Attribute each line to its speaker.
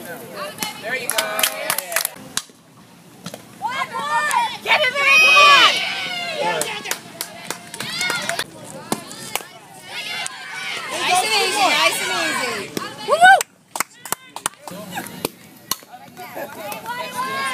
Speaker 1: There you go. One more! Get there! Nice and easy, nice and easy.
Speaker 2: -woo.